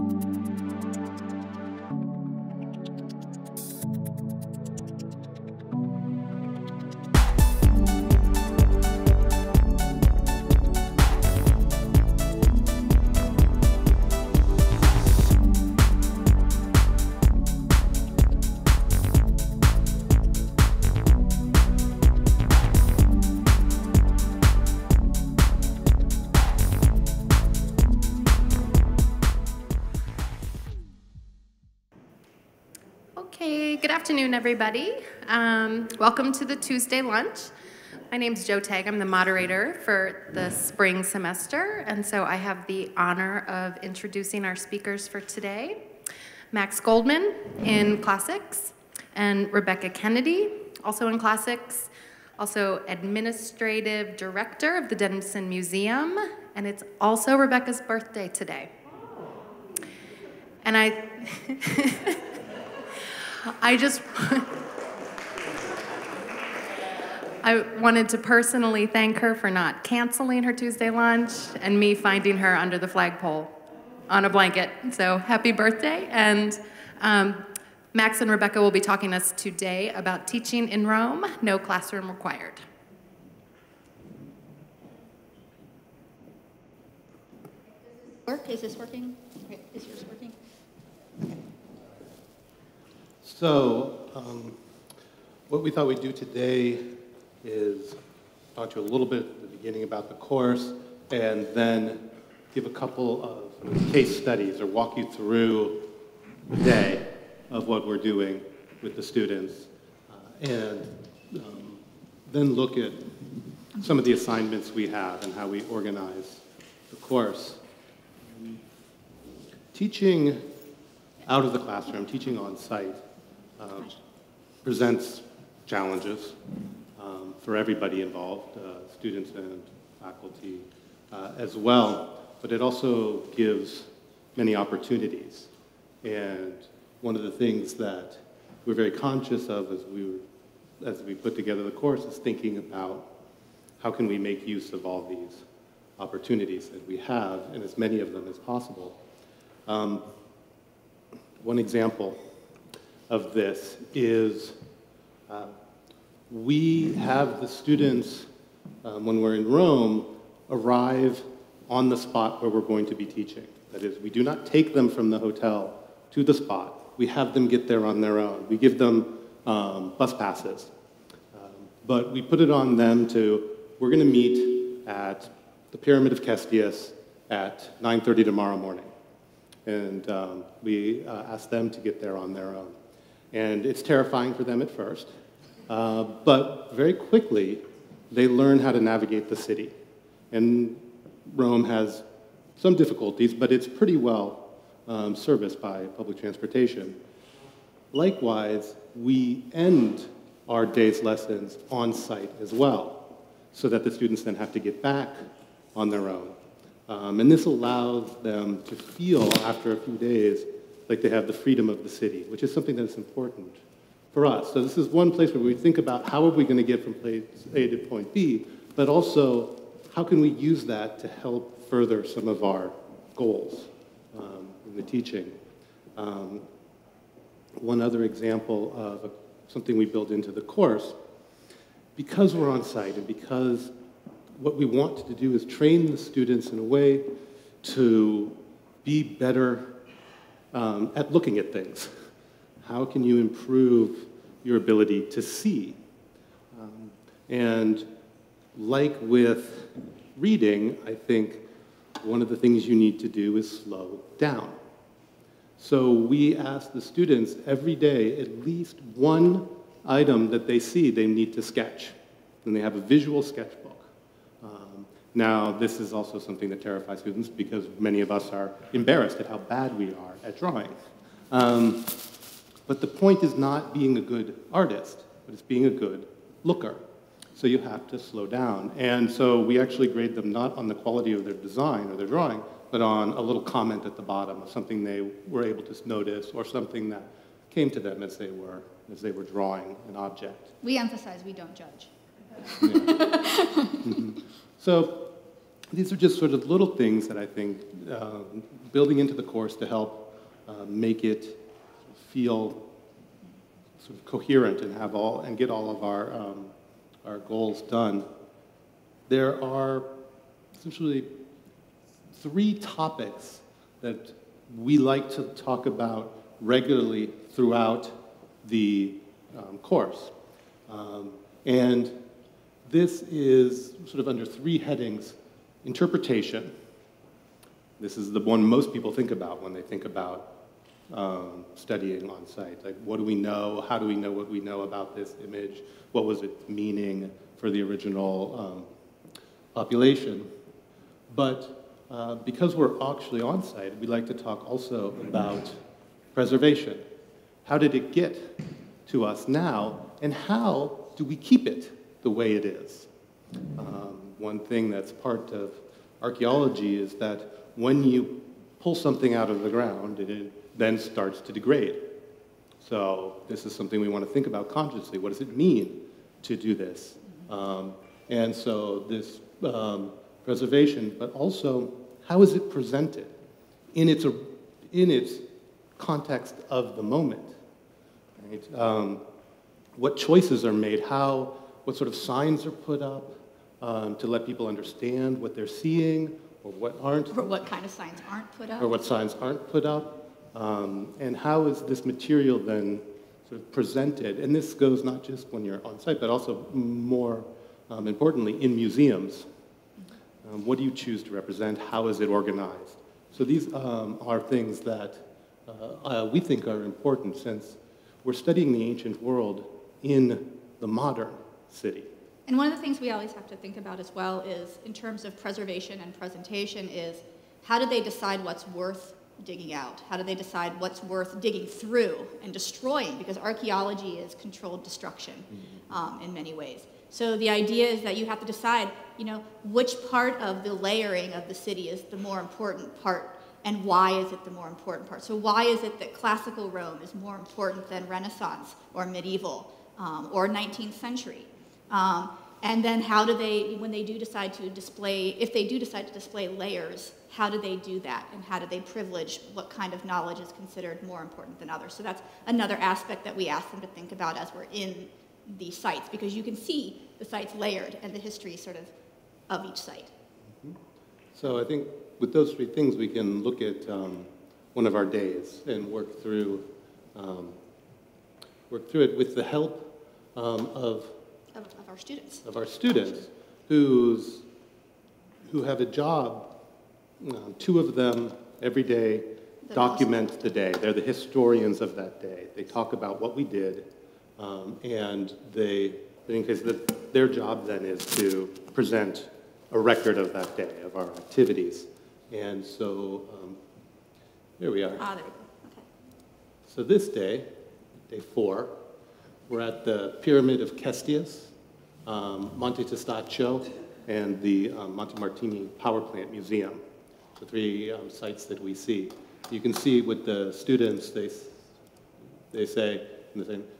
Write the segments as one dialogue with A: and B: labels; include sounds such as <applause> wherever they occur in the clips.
A: Okay, afternoon, everybody. Um, welcome to the Tuesday lunch. My name's Joe Tag. I'm the moderator for the spring semester, and so I have the honor of introducing our speakers for today. Max Goldman in classics, and Rebecca Kennedy, also in classics, also administrative director of the Denison Museum, and it's also Rebecca's birthday today. And I <laughs> I just I wanted to personally thank her for not canceling her Tuesday lunch and me finding her under the flagpole on a blanket. So happy birthday. And um, Max and Rebecca will be talking to us today about teaching in Rome, no classroom required.
B: Work, is this working? Is yours working?
C: So, um, what we thought we'd do today is talk to you a little bit at the beginning about the course, and then give a couple of case studies or walk you through the day of what we're doing with the students, uh, and um, then look at some of the assignments we have and how we organize the course. Teaching out of the classroom, teaching on site, uh, presents challenges um, for everybody involved, uh, students and faculty uh, as well, but it also gives many opportunities. And one of the things that we're very conscious of as we, as we put together the course is thinking about how can we make use of all these opportunities that we have, and as many of them as possible. Um, one example of this is uh, we have the students, um, when we're in Rome, arrive on the spot where we're going to be teaching. That is, we do not take them from the hotel to the spot. We have them get there on their own. We give them um, bus passes. Um, but we put it on them to, we're going to meet at the Pyramid of Cestius at 9.30 tomorrow morning. And um, we uh, ask them to get there on their own. And it's terrifying for them at first, uh, but very quickly they learn how to navigate the city. And Rome has some difficulties, but it's pretty well um, serviced by public transportation. Likewise, we end our day's lessons on site as well, so that the students then have to get back on their own. Um, and this allows them to feel, after a few days, like they have the freedom of the city, which is something that's important for us. So this is one place where we think about how are we going to get from place A to point B, but also how can we use that to help further some of our goals um, in the teaching. Um, one other example of something we built into the course, because we're on site and because what we want to do is train the students in a way to be better um, at looking at things. How can you improve your ability to see? Um, and like with reading, I think one of the things you need to do is slow down. So we ask the students every day at least one item that they see they need to sketch. And they have a visual sketchbook. Now, this is also something that terrifies students because many of us are embarrassed at how bad we are at drawing. Um, but the point is not being a good artist, but it's being a good looker. So you have to slow down. And so we actually grade them not on the quality of their design or their drawing, but on a little comment at the bottom of something they were able to notice or something that came to them as they were, as they were drawing an object.
B: We emphasize we don't judge.
C: Yeah. mm -hmm. <laughs> So these are just sort of little things that I think uh, building into the course to help uh, make it feel sort of coherent and have all and get all of our um, our goals done. There are essentially three topics that we like to talk about regularly throughout the um, course. Um, and this is sort of under three headings interpretation. This is the one most people think about when they think about um, studying on site. Like, what do we know? How do we know what we know about this image? What was its meaning for the original um, population? But uh, because we're actually on site, we like to talk also about preservation. How did it get to us now, and how do we keep it the way it is? Um, one thing that's part of archaeology is that when you pull something out of the ground, it then starts to degrade. So this is something we want to think about consciously. What does it mean to do this? Um, and so this um, preservation, but also how is it presented in its, in its context of the moment? Right? Um, what choices are made? How, what sort of signs are put up um, to let people understand what they're seeing or what aren't?
B: Or what kind of signs aren't put up?
C: Or what signs aren't put up? Um, and how is this material then sort of presented? And this goes not just when you're on site, but also more um, importantly in museums. Um, what do you choose to represent? How is it organized? So these um, are things that uh, uh, we think are important since we're studying the ancient world in the modern city.
B: And one of the things we always have to think about as well is, in terms of preservation and presentation, is how do they decide what's worth digging out? How do they decide what's worth digging through and destroying? Because archaeology is controlled destruction mm-hmm. um, in many ways. So the idea is that you have to decide, you know, which part of the layering of the city is the more important part and why is it the more important part? So why is it that classical Rome is more important than Renaissance or medieval um, or 19th century? Um, and then how do they, when they do decide to display, if they do decide to display layers, how do they do that? And how do they privilege what kind of knowledge is considered more important than others? So that's another aspect that we ask them to think about as we're in these sites, because you can see the sites layered and the history sort of of each site.
C: Mm -hmm. So I think with those three things, we can look at um, one of our days and work through, um, work through it with the help um, of
B: our students.
C: Of our students, who's, who have a job. Um, two of them every day document the day. They're the historians of that day. They talk about what we did, um, and they, in case that their job then is to present a record of that day, of our activities. And so, um, there we are.
B: Ah, there we go. Okay.
C: So this day, day four, we're at the Pyramid of Cestius um, Monte Testaccio, and the um, Montemartini Power Plant Museum, the three um, sites that we see. You can see with the students, they, they say,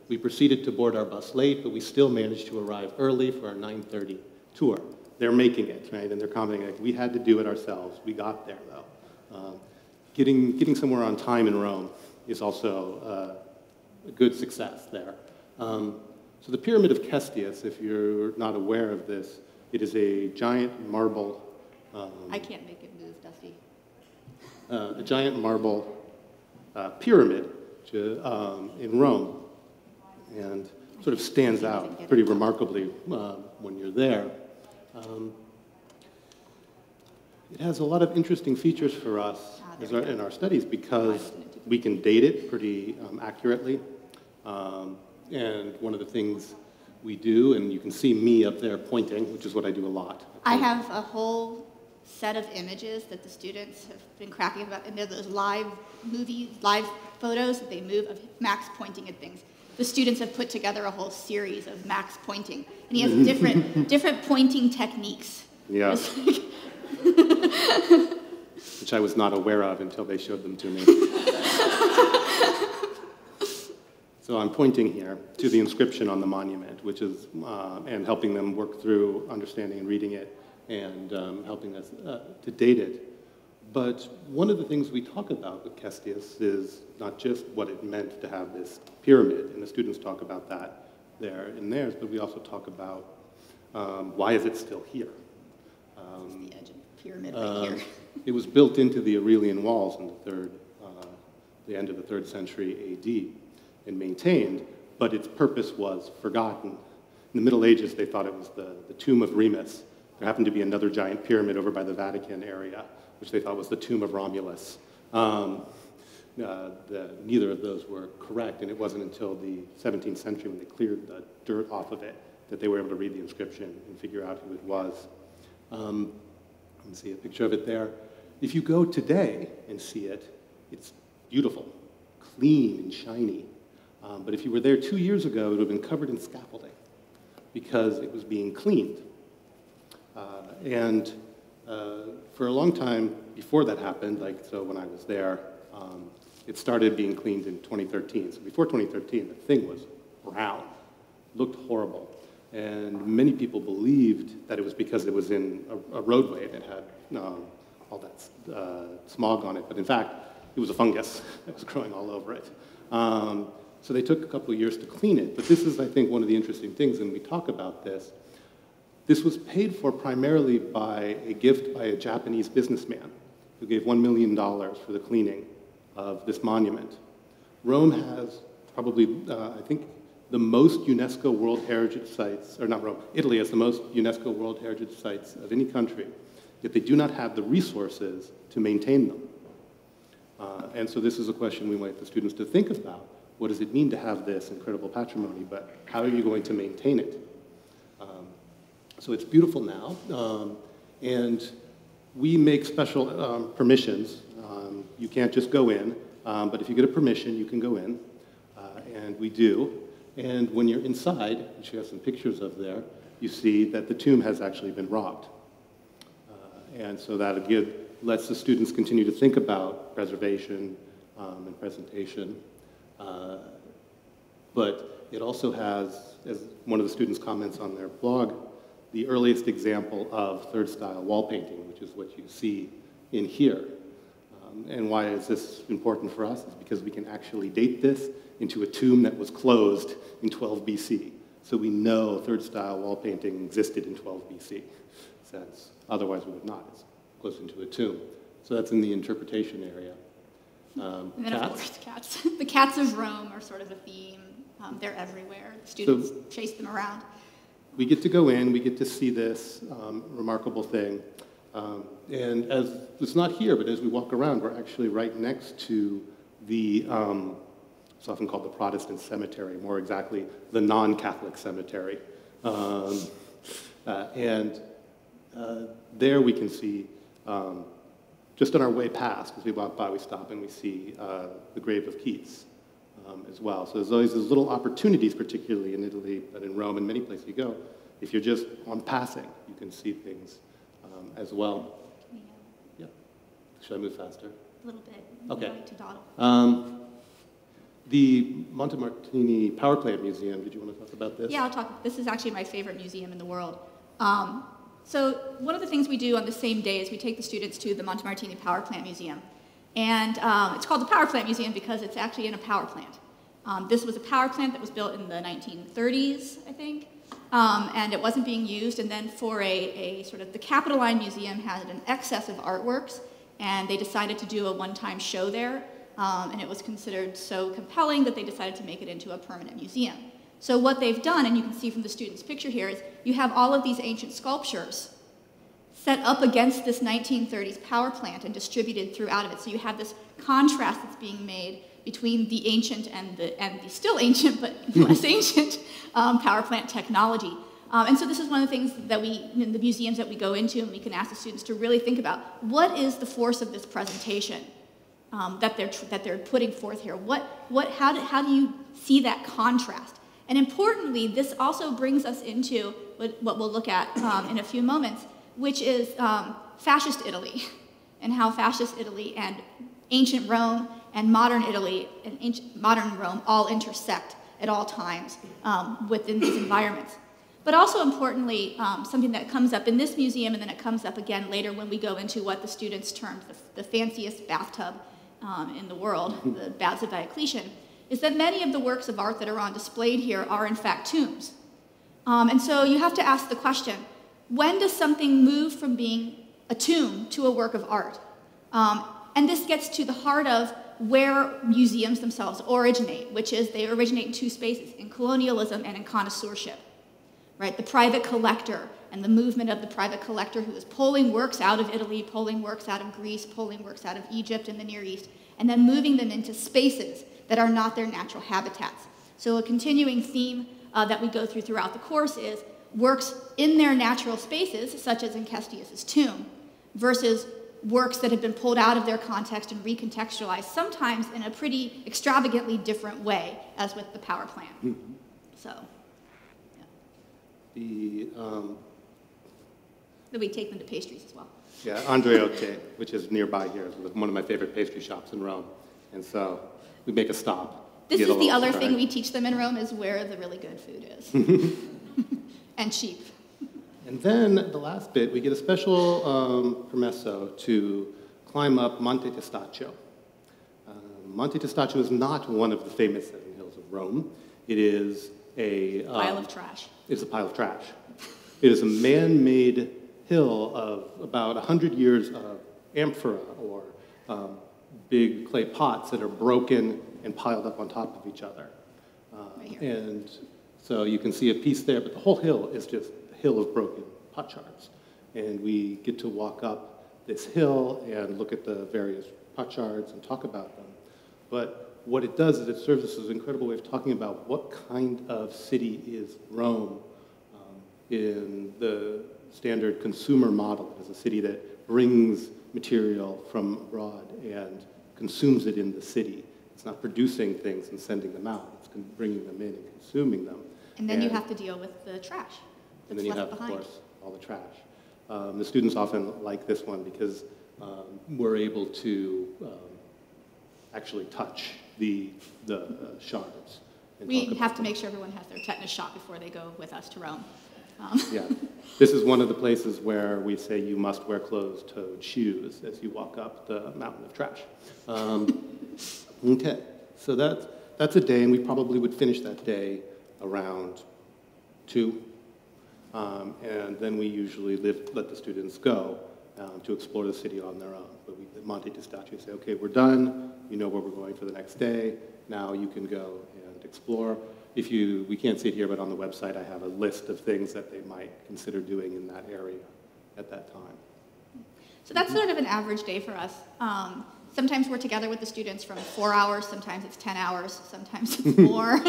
C: we proceeded to board our bus late, but we still managed to arrive early for our 9.30 tour. They're making it, right? And they're commenting, like, we had to do it ourselves. We got there, though. Um, getting, getting somewhere on time in Rome is also uh, a good success there. Um, so the Pyramid of Cestius, if you're not aware of this, it is a giant marble.
B: Um, I can't make it move, Dusty.
C: Uh, a giant marble uh, pyramid um, in Rome, and sort of stands out pretty remarkably uh, when you're there. Um, it has a lot of interesting features for us ah, our, in our studies because we can date it pretty um, accurately. Um, and one of the things we do, and you can see me up there pointing, which is what I do a lot.
B: I have a whole set of images that the students have been cracking about, and they're those live movie, live photos that they move of Max pointing at things. The students have put together a whole series of Max pointing, and he has <laughs> different, different pointing techniques.
C: Yeah. Which I was not aware of until they showed them to me. <laughs> So I'm pointing here to the inscription on the monument, which is, uh, and helping them work through understanding and reading it. and um, helping us uh, to date it. But one of the things we talk about with Cestius is not just what it meant to have this pyramid, and the students talk about that there in theirs, but we also talk about um, why is it still here? Um,
B: the edge of the pyramid right
C: um,
B: here.
C: It was built into the Aurelian walls in the third, uh, the end of the third century AD and maintained, but its purpose was forgotten. In the Middle Ages, they thought it was the, the tomb of Remus. There happened to be another giant pyramid over by the Vatican area, which they thought was the tomb of Romulus. Um, uh, the, neither of those were correct, and it wasn't until the 17th century when they cleared the dirt off of it that they were able to read the inscription and figure out who it was. Um, you can see a picture of it there. If you go today and see it, it's beautiful, clean and shiny. Um, but if you were there two years ago, it would have been covered in scaffolding because it was being cleaned. Uh, and uh, for a long time before that happened, like so when I was there, um, it started being cleaned in 2013. So before 2013, the thing was brown, looked horrible. And many people believed that it was because it was in a, a roadway it had um, all that uh, smog on it. But in fact, it was a fungus <laughs> that was growing all over it. Um, so they took a couple of years to clean it. But this is, I think, one of the interesting things, and we talk about this. This was paid for primarily by a gift by a Japanese businessman who gave $1 million for the cleaning of this monument. Rome has probably, uh, I think, the most UNESCO World Heritage Sites, or not Rome, Italy has the most UNESCO World Heritage Sites of any country, yet they do not have the resources to maintain them. Uh, and so this is a question we want the students to think about. What does it mean to have this incredible patrimony, but how are you going to maintain it? Um, so it's beautiful now, um, and we make special um, permissions. Um, you can't just go in, um, but if you get a permission, you can go in, uh, and we do. And when you're inside, which you have some pictures of there, you see that the tomb has actually been robbed. Uh, and so that again lets the students continue to think about preservation um, and presentation. Uh, but it also has, as one of the students comments on their blog, the earliest example of third style wall painting, which is what you see in here. Um, and why is this important for us? Is because we can actually date this into a tomb that was closed in 12 BC. So we know third style wall painting existed in 12 BC, since otherwise we would not. It's close into a tomb. So that's in the interpretation area.
B: Um, and then cats? of course cats. <laughs> the cats of Rome are sort of a theme. Um, they're everywhere. The students so chase them around.
C: We get to go in, we get to see this um, remarkable thing. Um, and as it's not here, but as we walk around, we're actually right next to the um, it's often called the Protestant cemetery, more exactly, the non Catholic cemetery. Um, uh, and uh, there we can see, um, just on our way past, as we walk by, we stop and we see uh, the grave of Keats um, as well. So there's always these little opportunities, particularly in Italy, but in Rome and many places you go. If you're just on passing, you can see things um, as well. Yeah. Should I move faster?
B: A little bit.
C: Okay. Um, the Montemartini Power Plant Museum, did you want to talk about this?
B: Yeah, I'll talk. This is actually my favorite museum in the world. Um, so one of the things we do on the same day is we take the students to the Montemartini Power Plant Museum. And um, it's called the Power Plant Museum because it's actually in a power plant. Um, this was a power plant that was built in the 1930s, I think, um, and it wasn't being used. And then for a, a sort of, the Capitoline Museum had an excess of artworks, and they decided to do a one-time show there um, and it was considered so compelling that they decided to make it into a permanent museum. So what they've done, and you can see from the student's picture here, is you have all of these ancient sculptures set up against this 1930s power plant and distributed throughout of it. So you have this contrast that's being made between the ancient and the, and the still ancient, but <laughs> less ancient um, power plant technology. Um, and so this is one of the things that we, in the museums that we go into, and we can ask the students to really think about, what is the force of this presentation? um, that, they're, that they're putting forth here? What, what, how, do, how do you see that contrast? And importantly, this also brings us into what, what we'll look at um, in a few moments, which is um, fascist Italy, and how fascist Italy and ancient Rome and modern Italy and ancient, modern Rome all intersect at all times um, within these environments. But also importantly, um, something that comes up in this museum and then it comes up again later when we go into what the students termed the, the fanciest bathtub um, in the world, the Baths of Diocletian, is that many of the works of art that are on display here are in fact tombs. Um, and so you have to ask the question, when does something move from being a tomb to a work of art? Um, and this gets to the heart of where museums themselves originate, which is they originate in two spaces, in colonialism and in connoisseurship. Right? The private collector and the movement of the private collector who is pulling works out of Italy, pulling works out of Greece, pulling works out of Egypt and the Near East, and then moving them into spaces that are not their natural habitats. So a continuing theme uh, that we go through throughout the course is works in their natural spaces, such as in Cestius's tomb, versus works that have been pulled out of their context and recontextualized, sometimes in a pretty extravagantly different way, as with the power plant. Mm -hmm. So,
C: yeah. The, um,
B: then we take them to pastries as well.
C: Yeah, Andreotti, which is nearby here, is one of my favorite pastry shops in Rome. And so we make a stop.
B: This is the other thing we teach them in Rome is where the really good food is. <laughs> <laughs> and cheap.
C: And then the last bit, we get a special um, permesso to climb up Monte Testaccio. Uh, Monte Testaccio is not one of the famous seven hills of Rome. It is a
B: um, pile of trash.
C: It's a pile of trash. It is a man-made hill of about 100 years of amphora or um, big clay pots that are broken and piled up on top of each other. Uh, right and so you can see a piece there, but the whole hill is just a hill of broken pot shards. And we get to walk up this hill and look at the various pot shards and talk about them. But what it does is it serves us as an incredible way of talking about what kind of city is Rome um, in the standard consumer model as a city that brings material from abroad and consumes it in the city. It's not producing things and sending them out. It's bringing them in and consuming them.
B: And then and, you have to deal with the trash
C: and then you have, behind. of course, all the trash. Um, the students often like this one because um, we're able to um, actually touch the, the uh, shards.
B: We have to make sure everyone has their tetanus shot before they go with us to Rome. Um.
C: yeah, this is one of the places where we say you must wear closed-toed shoes as you walk up the mountain of trash. Um, <laughs> okay, so that's, that's a day, and we probably would finish that day around 2, um, and then we usually live, let the students go um, to explore the city on their own. But we, Monte Testaccio say, okay, we're done. You know where we're going for the next day. Now you can go and explore. If you, we can't see it here, but on the website I have a list of things that they might consider doing in that area at that time.
B: So that's sort of an average day for us. Um, sometimes we're together with the students from four hours, sometimes it's 10 hours, sometimes it's <laughs> more.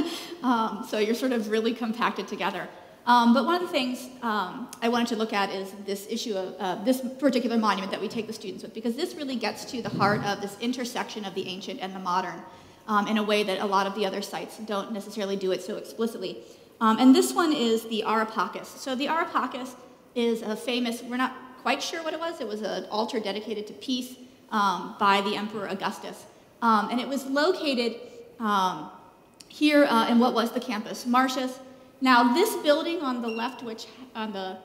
B: um, so you're sort of really compacted together. Um, but one of the things um, I wanted to look at is this issue of uh, this particular monument that we take the students with, because this really gets to the heart of this intersection of the ancient and the modern um, in a way that a lot of the other sites don't necessarily do it so explicitly. Um, and this one is the Ara Pacis. So the Ara Pacis is a famous, we're not quite sure what it was, it was an altar dedicated to peace um, by the Emperor Augustus. Um, and it was located here uh, in what was the campus Martius, now, this building on the left, which on the,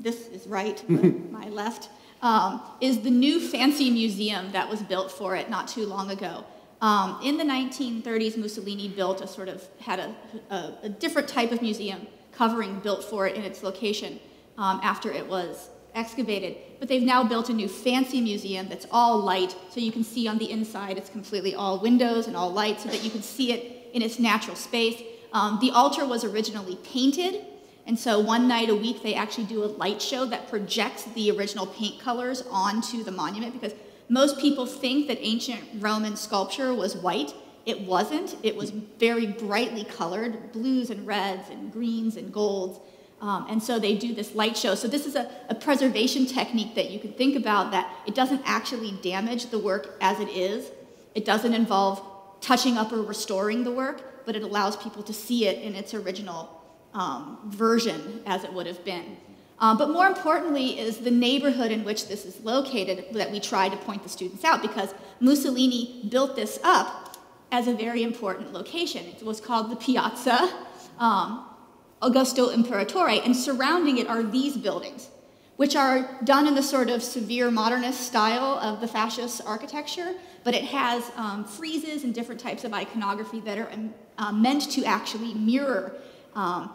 B: this is right, <laughs> my left, um, is the new fancy museum that was built for it not too long ago. Um, in the 1930s, Mussolini built a sort of, had a, a, a, different type of museum covering built for it in its location um, after it was excavated. But they've now built a new fancy museum that's all light, so you can see on the inside it's completely all windows and all light so that you can see it in its natural space. Um, the altar was originally painted, and so one night a week they actually do a light show that projects the original paint colors onto the monument because most people think that ancient Roman sculpture was white. It wasn't. It was very brightly colored, blues and reds and greens and golds. Um, and so they do this light show. So this is a, a, preservation technique that you can think about that it doesn't actually damage the work as it is. It doesn't involve touching up or restoring the work but it allows people to see it in its original um, version as it would have been. Um, but more importantly is the neighborhood in which this is located that we try to point the students out because Mussolini built this up as a very important location. It was called the Piazza um, Augusto Imperatore, and surrounding it are these buildings, which are done in the sort of severe modernist style of the fascist architecture, but it has um, friezes and different types of iconography that are um, uh, meant to actually mirror, um,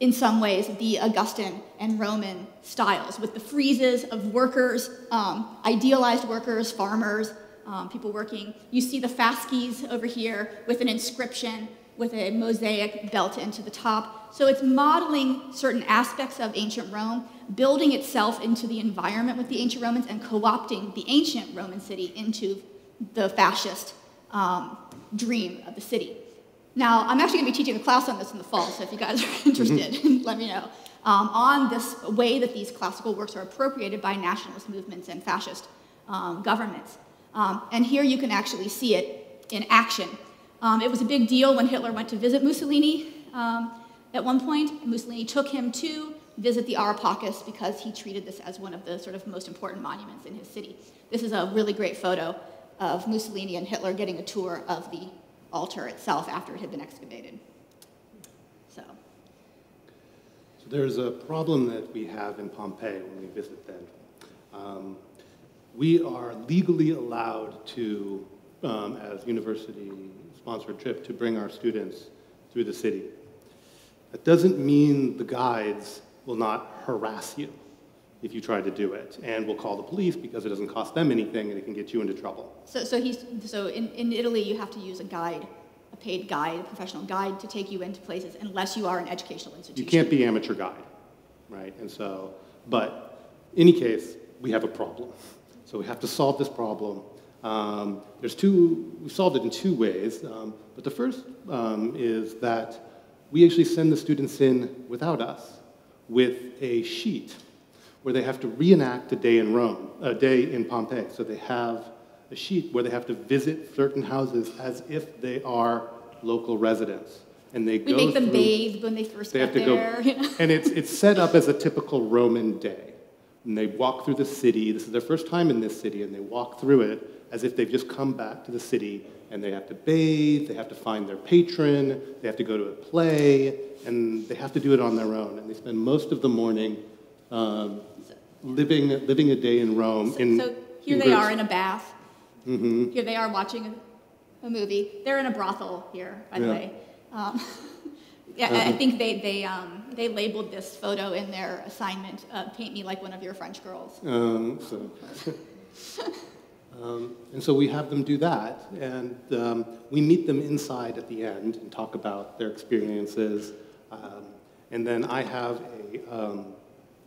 B: in some ways, the Augustan and Roman styles, with the friezes of workers, um, idealized workers, farmers, um, people working. You see the fasces over here with an inscription with a mosaic built into the top. So it's modeling certain aspects of ancient Rome, building itself into the environment with the ancient Romans, and co opting the ancient Roman city into the fascist um, dream of the city. Now, I'm actually going to be teaching a class on this in the fall, so if you guys are <laughs> interested, mm-hmm. <laughs> let me know. Um, on this way that these classical works are appropriated by nationalist movements and fascist um, governments. Um, and here you can actually see it in action. Um, it was a big deal when Hitler went to visit Mussolini um, at one point. Mussolini took him to visit the Ara Pacis because he treated this as one of the sort of most important monuments in his city. This is a really great photo of Mussolini and Hitler getting a tour of the altar itself after it had been excavated. So.
C: So there's a problem that we have in Pompeii when we visit them. Um, we are legally allowed to, um, as university-sponsored trip, to bring our students through the city. That doesn't mean the guides will not harass you if you try to do it, and we'll call the police because it doesn't cost them anything and it can get you into trouble.
B: So, so, he's, so in, in Italy, you have to use a guide, a paid guide, a professional guide to take you into places unless you are an educational institution.
C: You can't be amateur guide, right? And so, but in any case, we have a problem. So we have to solve this problem. Um, there's two, we solved it in two ways, um, but the first um, is that we actually send the students in without us with a sheet where they have to reenact a day in Rome, a day in Pompeii. So they have a sheet where they have to visit certain houses as if they are local residents.
B: And they we make them through, bathe when they first they get have to there.
C: Go, <laughs> and it's, it's set up as a typical Roman day. And they walk through the city. This is their first time in this city, and they walk through it as if they've just come back to the city. And they have to bathe, they have to find their patron, they have to go to a play, and they have to do it on their own. And they spend most of the morning um, living, living a day in Rome.
B: So,
C: in,
B: so here in they are in a bath.
C: Mm-hmm.
B: Here they are watching a, a, movie. They're in a brothel here, by the way. Um, <laughs> yeah, uh-huh. I think they, they, um, they labeled this photo in their assignment, uh, paint me like one of your French girls.
C: Um, so. <laughs> Um, and so we have them do that, and um, we meet them inside at the end and talk about their experiences. Um, and then I have a, um,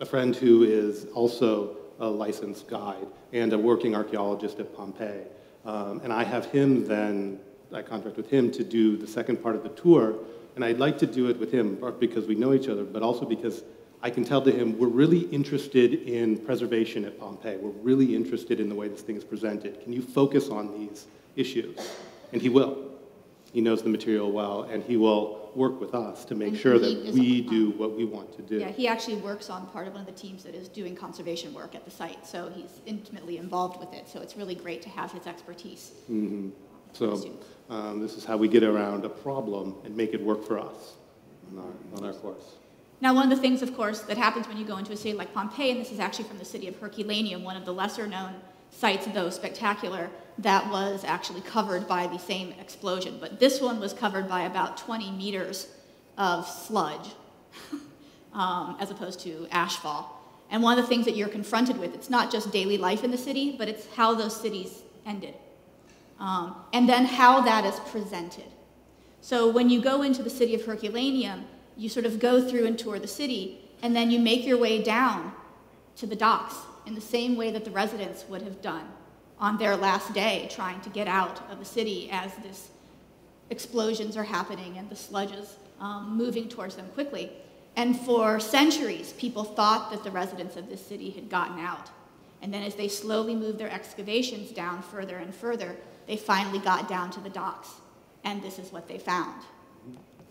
C: a friend who is also a licensed guide and a working archaeologist at Pompeii. Um, and I have him then, I contract with him to do the second part of the tour. And I'd like to do it with him, because we know each other, but also because I can tell to him, we're really interested in preservation at Pompeii. We're really interested in the way this thing is presented. Can you focus on these issues? And he will. He knows the material well, and he will work with us to make and sure that we do what we want to do.
B: Yeah, he actually works on part of one of the teams that is doing conservation work at the site, so he's intimately involved with it. So it's really great to have his expertise.
C: Mm-hmm. So um, this is how we get around a problem and make it work for us on our, on our course.
B: Now, one of the things, of course, that happens when you go into a city like Pompeii, and this is actually from the city of Herculaneum, one of the lesser known sites, though spectacular, that was actually covered by the same explosion. But this one was covered by about 20 meters of sludge, <laughs> um, as opposed to ashfall. And one of the things that you're confronted with, it's not just daily life in the city, but it's how those cities ended. Um, and then how that is presented. So when you go into the city of Herculaneum, you sort of go through and tour the city, and then you make your way down to the docks in the same way that the residents would have done on their last day trying to get out of the city as this explosions are happening and the sludge is um, moving towards them quickly. And for centuries, people thought that the residents of this city had gotten out. And then as they slowly moved their excavations down further and further, they finally got down to the docks. And this is what they found.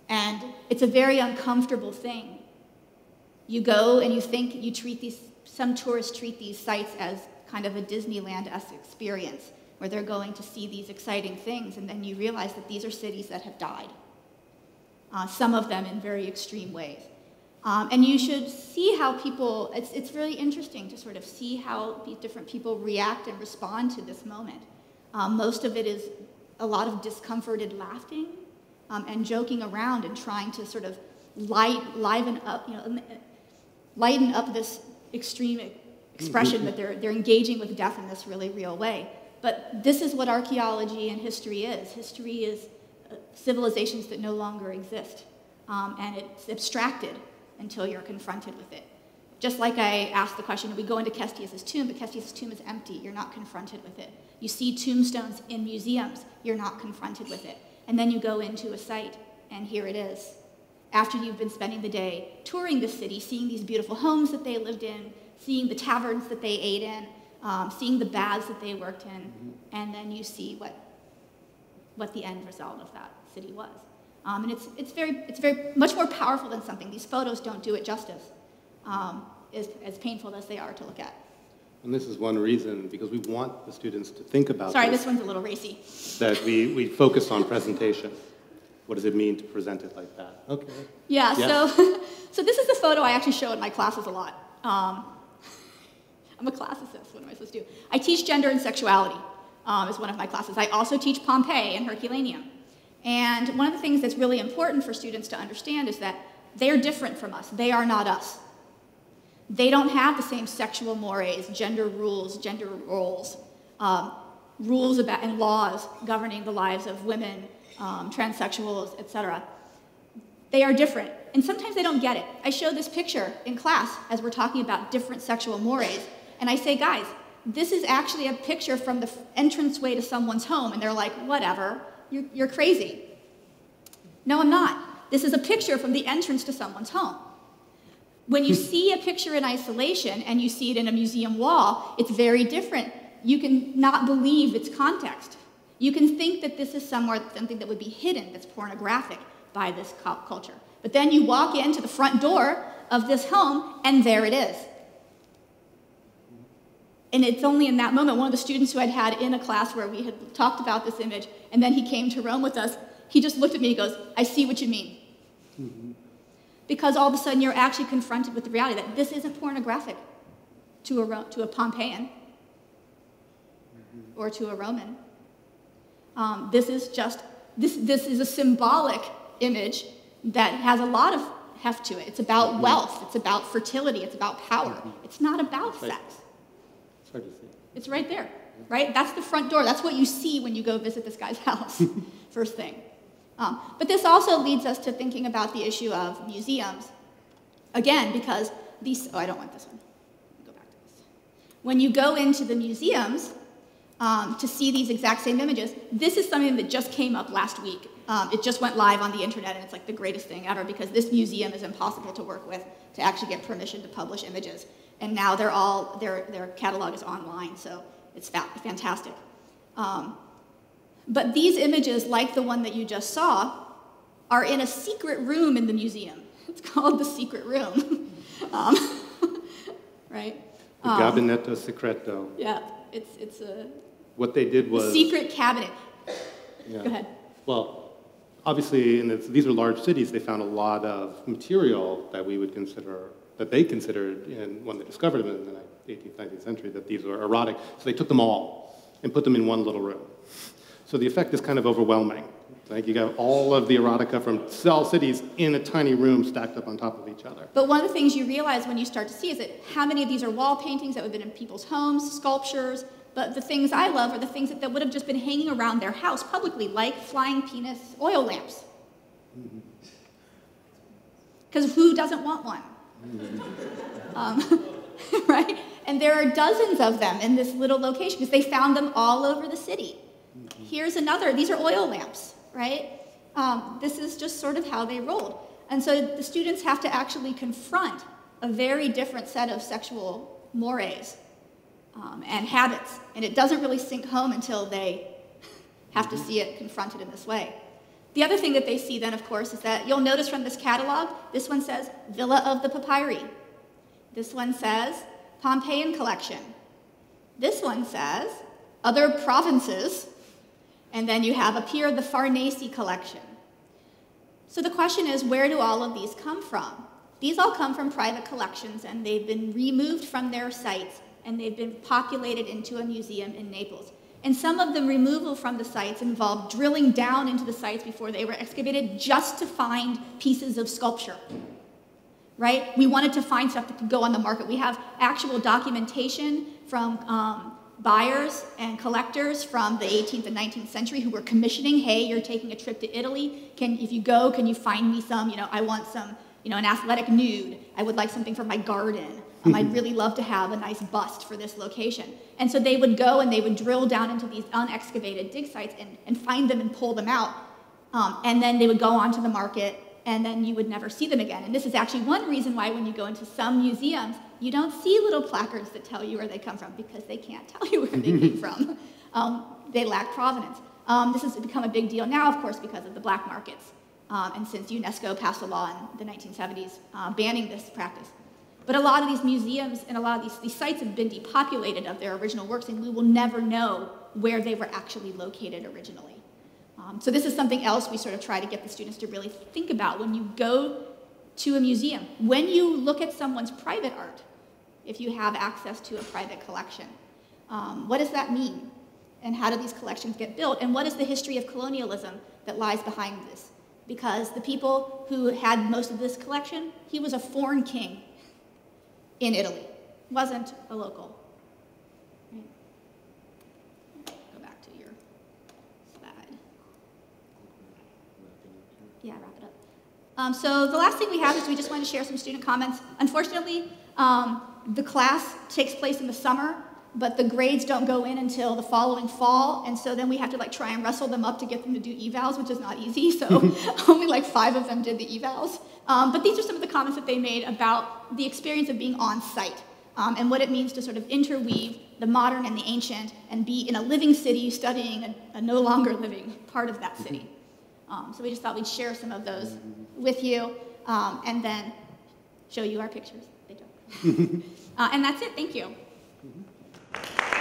B: And it's a very uncomfortable thing. You go and you think you treat these, some tourists treat these sites as kind of a Disneyland-esque experience where they're going to see these exciting things, and then you realize that these are cities that have died. uh, some of them in very extreme ways. Um, and you should see how people, it's, it's really interesting to sort of see how different people react and respond to this moment. Um, most of it is a lot of discomforted laughing um, and joking around and trying to sort of light, liven up, you know, lighten up this extreme expression that they're, they're engaging with death in this really real way. But this is what archaeology and history is. History is uh, civilizations that no longer exist. Um, and it's abstracted until you're confronted with it. Just like I asked the question, we go into Cestius's tomb, but Cestius's tomb is empty. You're not confronted with it. You see tombstones in museums. You're not confronted with it. And then you go into a site, and here it is. After you've been spending the day touring the city, seeing these beautiful homes that they lived in, seeing the taverns that they ate in, um, seeing the baths that they worked in, mm-hmm. and then you see what, what the end result of that city was. Um, and it's, it's, very, it's very much more powerful than something. These photos don't do it justice, um, as, as painful as they are to look at.
C: And this is one reason, because we want the students to think about
B: Sorry, this, this one's a little racy.
C: That we, we focus on presentation. What does it mean to present it like that? Okay.
B: Yeah, so, <laughs> so this is a photo I actually show in my classes a lot. Um, I'm a classicist. What am I supposed to do? I teach gender and sexuality um, is one of my classes. I also teach Pompeii and Herculaneum. And one of the things that's really important for students to understand is that they're different from us. They are not us. They don't have the same sexual mores, gender rules, gender roles, um, rules about, and laws governing the lives of women, um, transsexuals, etc. They are different. And sometimes they don't get it. I show this picture in class as we're talking about different sexual mores. And I say, guys, this is actually a picture from the entranceway to someone's home. And they're like, whatever, you're, you're crazy. No, I'm not. This is a picture from the entrance to someone's home. When you hmm. see a picture in isolation and you see it in a museum wall, it's very different. You can not believe its context. You can think that this is somewhere something that would be hidden, that's pornographic by this culture. But then you walk into the front door of this home, and there it is. And it's only in that moment, one of the students who I'd had in a class where we had talked about this image, and then he came to Rome with us, he just looked at me and goes, I see what you mean. Mm-hmm. Because all of a sudden you're actually confronted with the reality that this isn't pornographic to a, to a Pompeian mm-hmm. or to a Roman. Um, this is just, this, this is a symbolic image that has a lot of heft to it. It's about mm-hmm. wealth, it's about fertility, it's about power. Mm-hmm. It's not about sex.
C: Hard to see.
B: It's right there, right? That's the front door. That's what you see when you go visit this guy's <laughs> house, first thing. Um, but this also leads us to thinking about the issue of museums. Again, because these, oh, I don't want this one. Go back to this. When you go into the museums um, to see these exact same images, this is something that just came up last week. Um, it just went live on the internet, and it's like the greatest thing ever because this museum is impossible to work with to actually get permission to publish images and now they're all, their, their catalog is online, so it's fa fantastic. Um, but these images, like the one that you just saw, are in a secret room in the museum. <laughs> It's called the secret room, <laughs> um, <laughs> right?
C: The um, Gabinetto Secreto.
B: Yeah, it's, it's a...
C: What they did was...
B: secret cabinet.
C: Yeah.
B: Go ahead.
C: Well, obviously, in these are large cities, they found a lot of material that we would consider that they considered in, when they discovered them in the 18th, 19th century that these were erotic. So they took them all and put them in one little room. So the effect is kind of overwhelming. Like you got all of the erotica from cell cities in a tiny room stacked up on top of each other.
B: But one of the things you realize when you start to see is that how many of these are wall paintings that would have been in people's homes, sculptures, but the things I love are the things that, that would have just been hanging around their house publicly, like flying penis oil lamps. Because mm-hmm. who doesn't want one? <laughs> um, <laughs> right? And there are dozens of them in this little location because they found them all over the city. Here's another. These are oil lamps, right? Um, this is just sort of how they rolled. And so the students have to actually confront a very different set of sexual mores um, and habits. And it doesn't really sink home until they <laughs> have to see it confronted in this way. The other thing that they see then, of course, is that you'll notice from this catalog, this one says Villa of the Papyri. This one says Pompeian Collection. This one says other provinces. And then you have up here the Farnese Collection. So the question is, where do all of these come from? These all come from private collections, and they've been removed from their sites, and they've been populated into a museum in Naples. And some of the removal from the sites involved drilling down into the sites before they were excavated just to find pieces of sculpture. Right? We wanted to find stuff that could go on the market. We have actual documentation from um, buyers and collectors from the 18th and 19th century who were commissioning, hey, you're taking a trip to Italy. Can, if you go, can you find me some, you know, I want some, you know, an athletic nude. I would like something for my garden. Um, I'd really love to have a nice bust for this location. And so they would go and they would drill down into these unexcavated dig sites and, and find them and pull them out. Um, and then they would go onto the market and then you would never see them again. And this is actually one reason why when you go into some museums, you don't see little placards that tell you where they come from because they can't <laughs> tell you where they came from. <laughs> Um, they lack provenance. Um, this has become a big deal now, of course, because of the black markets. Um, and since UNESCO passed a law in the 1970s uh, banning this practice. But a lot of these museums and a lot of these, these sites have been depopulated of their original works, and we will never know where they were actually located originally. Um, so this is something else we sort of try to get the students to really think about when you go to a museum. When you look at someone's private art, if you have access to a private collection, um, what does that mean? And how do these collections get built? And what is the history of colonialism that lies behind this? Because the people who had most of this collection, he was a foreign king in Italy, wasn't a local. Go back to your slide. Yeah, wrap it up. Um, so the last thing we have is we just want to share some student comments. Unfortunately, um, the class takes place in the summer, but the grades don't go in until the following fall, and so then we have to like try and wrestle them up to get them to do evals, which is not easy. So <laughs> <laughs> only like five of them did the evals. Um, but these are some of the comments that they made about the experience of being on site um, and what it means to sort of interweave the modern and the ancient and be in a living city studying a, a no longer living part of that city. Um, so we just thought we'd share some of those with you um, and then show you our pictures. <laughs> uh, and that's it. Thank you. Thank you.